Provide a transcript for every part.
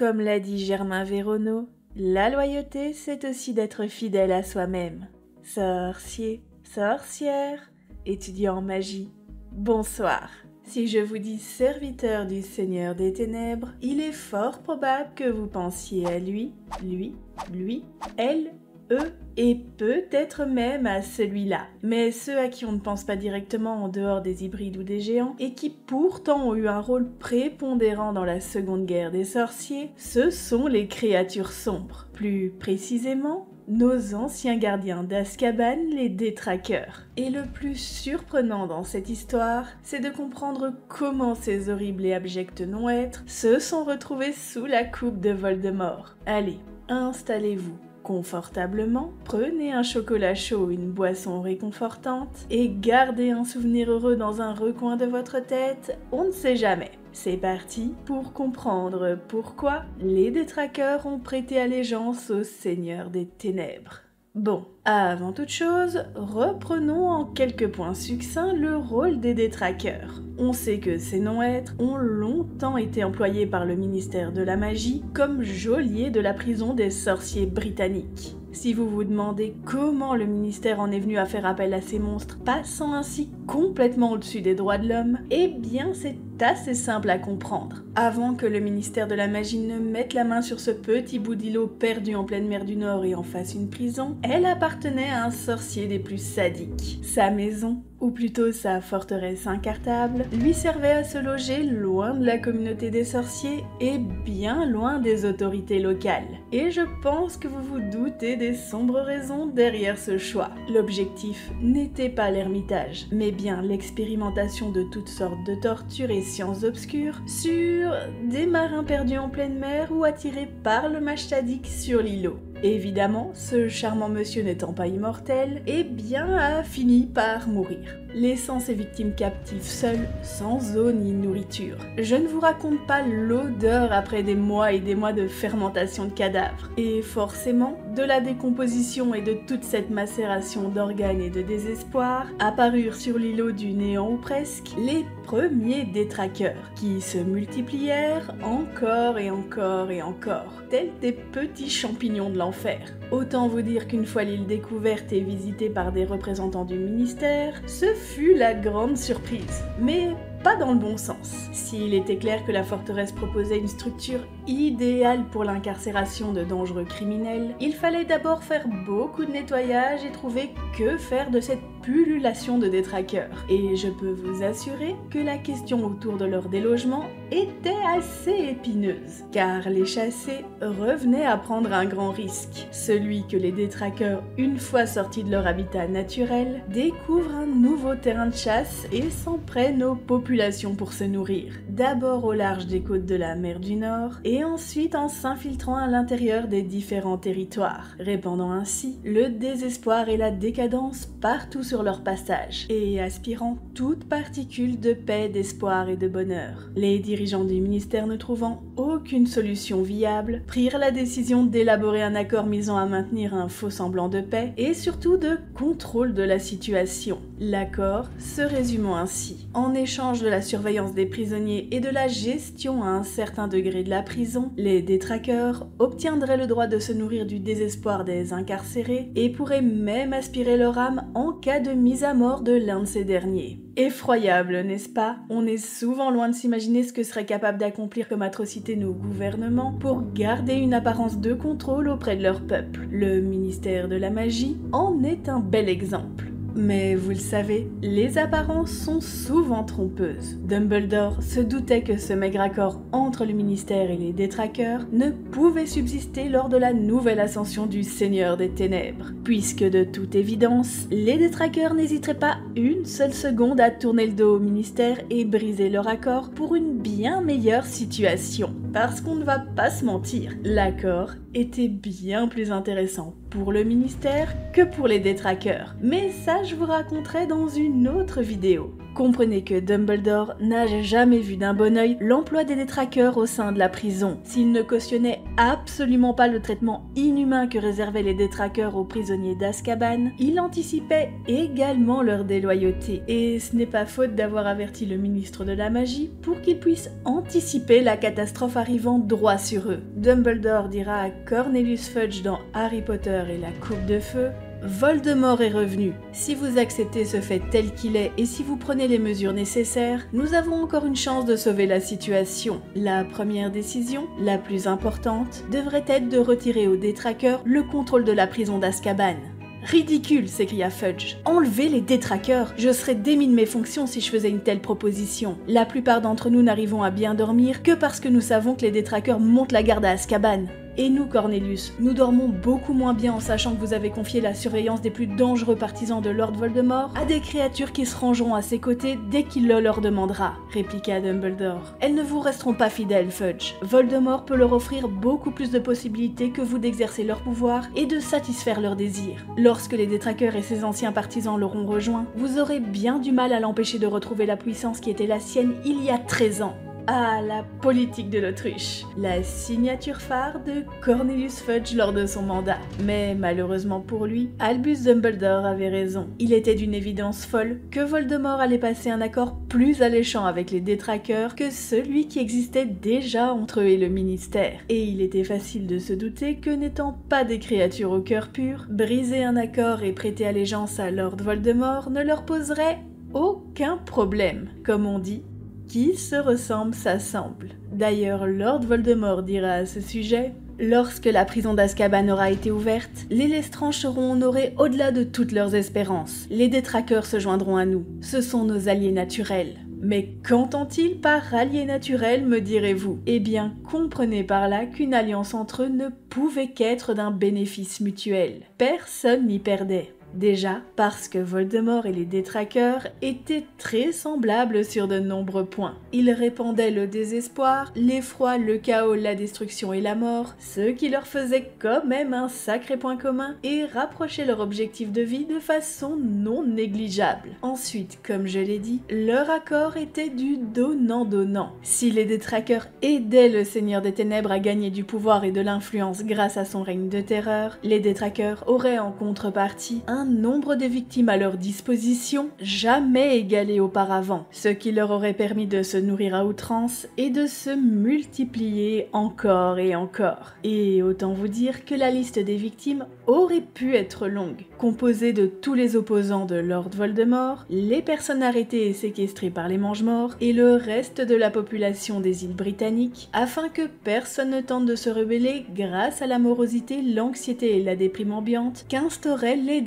Comme l'a dit Germain Véronneau, la loyauté, c'est aussi d'être fidèle à soi-même. Sorcier, sorcière, étudiant en magie, bonsoir. Si je vous dis serviteur du Seigneur des Ténèbres, il est fort probable que vous pensiez à lui, lui, lui, elle, eux et peut-être même à celui-là. Mais ceux à qui on ne pense pas directement en dehors des hybrides ou des géants et qui pourtant ont eu un rôle prépondérant dans la Seconde Guerre des Sorciers, ce sont les créatures sombres. Plus précisément, nos anciens gardiens d'Azkaban, les détraqueurs. Et le plus surprenant dans cette histoire, c'est de comprendre comment ces horribles et abjects non-êtres se sont retrouvés sous la coupe de Voldemort. Allez, installez-vous confortablement, prenez un chocolat chaud, une boisson réconfortante et gardez un souvenir heureux dans un recoin de votre tête, on ne sait jamais. C'est parti pour comprendre pourquoi les détraqueurs ont prêté allégeance au Seigneur des Ténèbres. Bon, avant toute chose, reprenons en quelques points succincts le rôle des détraqueurs. On sait que ces non-êtres ont longtemps été employés par le ministère de la Magie comme geôliers de la prison des sorciers britanniques. Si vous vous demandez comment le ministère en est venu à faire appel à ces monstres, passant ainsi complètement au-dessus des droits de l'homme, eh bien c'est assez simple à comprendre. Avant que le ministère de la Magie ne mette la main sur ce petit bout d'îlot perdu en pleine mer du Nord et en fasse une prison, elle appartenait à un sorcier des plus sadiques. Sa maison ou plutôt sa forteresse incartable, lui servait à se loger loin de la communauté des sorciers et bien loin des autorités locales. Et je pense que vous vous doutez des sombres raisons derrière ce choix. L'objectif n'était pas l'ermitage, mais bien l'expérimentation de toutes sortes de tortures et sciences obscures sur des marins perdus en pleine mer ou attirés par le machtadik sur l'îlot. Évidemment, ce charmant monsieur n'étant pas immortel, eh bien a fini par mourir, laissant ses victimes captives seules, sans eau ni nourriture. Je ne vous raconte pas l'odeur après des mois et des mois de fermentation de cadavres. Et forcément, de la décomposition et de toute cette macération d'organes et de désespoir, apparurent sur l'îlot du néant ou presque les premiers détraqueurs, qui se multiplièrent encore et encore et encore, tels des petits champignons de l'enfer Autant vous dire qu'une fois l'île découverte et visitée par des représentants du ministère, ce fut la grande surprise. Mais pas dans le bon sens. S'il était clair que la forteresse proposait une structure idéale pour l'incarcération de dangereux criminels, il fallait d'abord faire beaucoup de nettoyage et trouver que faire de cette pullulation de détraqueurs. Et je peux vous assurer que la question autour de leur délogement était assez épineuse, car les chassés revenaient à prendre un grand risque, celui que les détraqueurs, une fois sortis de leur habitat naturel, découvrent un nouveau terrain de chasse et s'en prennent aux populations pour se nourrir, d'abord au large des côtes de la mer du Nord, et ensuite en s'infiltrant à l'intérieur des différents territoires, répandant ainsi le désespoir et la décadence partout sur leur passage, et aspirant toute particule de paix, d'espoir et de bonheur. Les dirigeants du ministère ne trouvant aucune solution viable, prirent la décision d'élaborer un accord misant à maintenir un faux semblant de paix et surtout de contrôle de la situation. L'accord se résumant ainsi. En échange de la surveillance des prisonniers et de la gestion à un certain degré de la prison, les détraqueurs obtiendraient le droit de se nourrir du désespoir des incarcérés et pourraient même aspirer leur âme en cas de mise à mort de l'un de ces derniers. Effroyable, n'est-ce pas? On est souvent loin de s'imaginer ce que seraient capables d'accomplir comme atrocité nos gouvernements pour garder une apparence de contrôle auprès de leur peuple. Le ministère de la magie en est un bel exemple. Mais vous le savez, les apparences sont souvent trompeuses. Dumbledore se doutait que ce maigre accord entre le ministère et les détraqueurs ne pouvait subsister lors de la nouvelle ascension du Seigneur des Ténèbres, puisque de toute évidence, les détraqueurs n'hésiteraient pas une seule seconde à tourner le dos au ministère et briser leur accord pour une bien meilleure situation. Parce qu'on ne va pas se mentir, l'accord était bien plus intéressant pour le ministère que pour les détraqueurs. Mais ça, je vous raconterai dans une autre vidéo. comprenez que Dumbledore n'a jamais vu d'un bon oeil l'emploi des détraqueurs au sein de la prison. S'il ne cautionnait absolument pas le traitement inhumain que réservaient les détraqueurs aux prisonniers d'Azkaban, il anticipait également leur déloyauté. Et ce n'est pas faute d'avoir averti le ministre de la magie pour qu'il puisse anticiper la catastrophe arrivant droit sur eux. Dumbledore dira à Cornelius Fudge dans Harry Potter et la Coupe de Feu Voldemort est revenu. Si vous acceptez ce fait tel qu'il est et si vous prenez les mesures nécessaires, nous avons encore une chance de sauver la situation. La première décision, la plus importante, devrait être de retirer aux détraqueurs le contrôle de la prison d'Azkaban. Ridicule, s'écria Fudge. Enlever les détraqueurs Je serais démis de mes fonctions si je faisais une telle proposition. La plupart d'entre nous n'arrivons à bien dormir que parce que nous savons que les détraqueurs montent la garde à Azkaban. Et nous, Cornelius, nous dormons beaucoup moins bien en sachant que vous avez confié la surveillance des plus dangereux partisans de Lord Voldemort à des créatures qui se rangeront à ses côtés dès qu'il le leur demandera, répliqua Dumbledore. Elles ne vous resteront pas fidèles, Fudge. Voldemort peut leur offrir beaucoup plus de possibilités que vous d'exercer leur pouvoir et de satisfaire leurs désirs. Lorsque les détraqueurs et ses anciens partisans l'auront rejoint, vous aurez bien du mal à l'empêcher de retrouver la puissance qui était la sienne il y a 13 ans. Ah, la politique de l'autruche. La signature phare de Cornelius Fudge lors de son mandat. Mais malheureusement pour lui, Albus Dumbledore avait raison. Il était d'une évidence folle que Voldemort allait passer un accord plus alléchant avec les détraqueurs que celui qui existait déjà entre eux et le ministère. Et il était facile de se douter que n'étant pas des créatures au cœur pur, briser un accord et prêter allégeance à Lord Voldemort ne leur poserait aucun problème. Comme on dit, qui se ressemble s'assemble. D'ailleurs, Lord Voldemort dira à ce sujet Lorsque la prison d'Azkaban aura été ouverte, les Lestrange seront honorés au-delà de toutes leurs espérances. Les détraqueurs se joindront à nous. Ce sont nos alliés naturels. Mais qu'entend-il par alliés naturels, me direz-vous? Eh bien, comprenez par là qu'une alliance entre eux ne pouvait qu'être d'un bénéfice mutuel. Personne n'y perdait. Déjà parce que Voldemort et les détraqueurs étaient très semblables sur de nombreux points. Ils répandaient le désespoir, l'effroi, le chaos, la destruction et la mort, ce qui leur faisait quand même un sacré point commun et rapprochait leur objectif de vie de façon non négligeable. Ensuite, comme je l'ai dit, leur accord était du donnant-donnant. Si les détraqueurs aidaient le Seigneur des Ténèbres à gagner du pouvoir et de l'influence grâce à son règne de terreur, les détraqueurs auraient en contrepartie un nombre de victimes à leur disposition jamais égalé auparavant, ce qui leur aurait permis de se nourrir à outrance et de se multiplier encore et encore. Et autant vous dire que la liste des victimes aurait pu être longue, composée de tous les opposants de Lord Voldemort, les personnes arrêtées et séquestrées par les Mange-Morts et le reste de la population des îles britanniques, afin que personne ne tente de se rebeller grâce à la morosité, l'anxiété et la déprime ambiante qu'instauraient les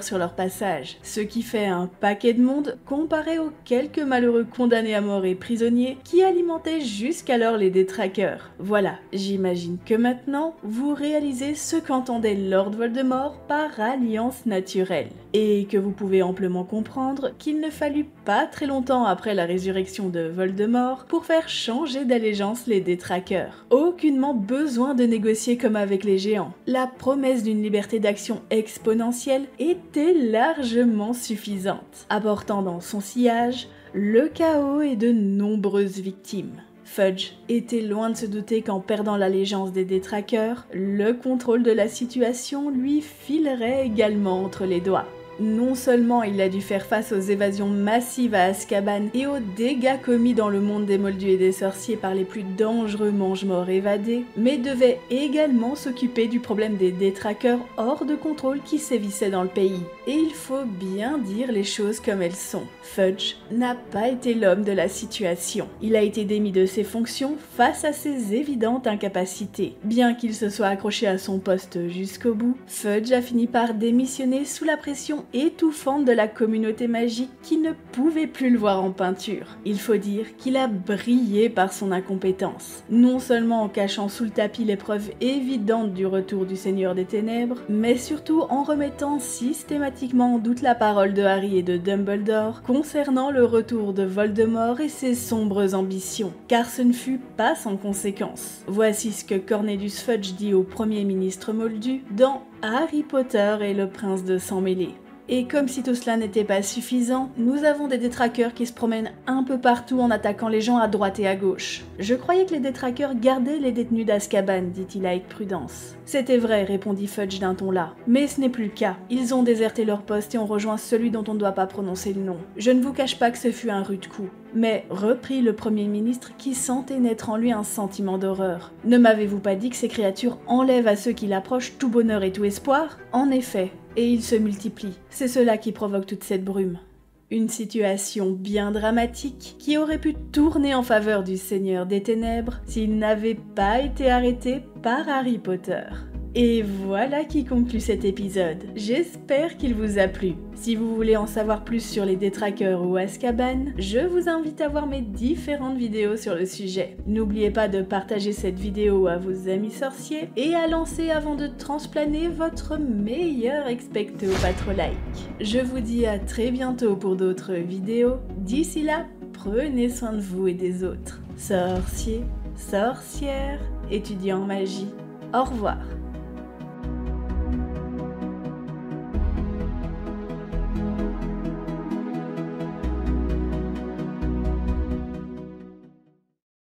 sur leur passage, ce qui fait un paquet de monde comparé aux quelques malheureux condamnés à mort et prisonniers qui alimentaient jusqu'alors les détraqueurs. Voilà, j'imagine que maintenant vous réalisez ce qu'entendait Lord Voldemort par alliance naturelle, et que vous pouvez amplement comprendre qu'il ne fallut pas très longtemps après la résurrection de Voldemort pour faire changer d'allégeance les détraqueurs. Aucunement besoin de négocier comme avec les géants. La promesse d'une liberté d'action exponentielle était largement suffisante, apportant dans son sillage le chaos et de nombreuses victimes. Fudge était loin de se douter qu'en perdant l'allégeance des détraqueurs, le contrôle de la situation lui filerait également entre les doigts. Non seulement il a dû faire face aux évasions massives à Azkaban et aux dégâts commis dans le monde des moldus et des sorciers par les plus dangereux mange-morts évadés, mais devait également s'occuper du problème des détraqueurs hors de contrôle qui sévissaient dans le pays. Et il faut bien dire les choses comme elles sont. Fudge n'a pas été l'homme de la situation. Il a été démis de ses fonctions face à ses évidentes incapacités. Bien qu'il se soit accroché à son poste jusqu'au bout, Fudge a fini par démissionner sous la pression étouffante de la communauté magique qui ne pouvait plus le voir en peinture. Il faut dire qu'il a brillé par son incompétence, non seulement en cachant sous le tapis les preuves évidentes du retour du Seigneur des Ténèbres, mais surtout en remettant systématiquement en doute la parole de Harry et de Dumbledore concernant le retour de Voldemort et ses sombres ambitions, car ce ne fut pas sans conséquence. Voici ce que Cornelius Fudge dit au Premier ministre Moldu dans Harry Potter et le prince de sang mêlé. Et comme si tout cela n'était pas suffisant, nous avons des détraqueurs qui se promènent un peu partout en attaquant les gens à droite et à gauche. Je croyais que les détraqueurs gardaient les détenus d'Azkaban, dit-il avec prudence. C'était vrai, répondit Fudge d'un ton là. Mais ce n'est plus le cas. Ils ont déserté leur poste et ont rejoint celui dont on ne doit pas prononcer le nom. Je ne vous cache pas que ce fut un rude coup. Mais, reprit le Premier ministre qui sentait naître en lui un sentiment d'horreur, ne m'avez-vous pas dit que ces créatures enlèvent à ceux qui l'approchent tout bonheur et tout espoir? En effet, et ils se multiplient. C'est cela qui provoque toute cette brume. Une situation bien dramatique qui aurait pu tourner en faveur du Seigneur des Ténèbres s'il n'avait pas été arrêté par Harry Potter. Et voilà qui conclut cet épisode. J'espère qu'il vous a plu. Si vous voulez en savoir plus sur les détraqueurs ou Azkaban, je vous invite à voir mes différentes vidéos sur le sujet. N'oubliez pas de partager cette vidéo à vos amis sorciers et à lancer avant de transplaner votre meilleur expecto like. Je vous dis à très bientôt pour d'autres vidéos. D'ici là, prenez soin de vous et des autres. Sorciers, sorcières, étudiants en magie. Au revoir.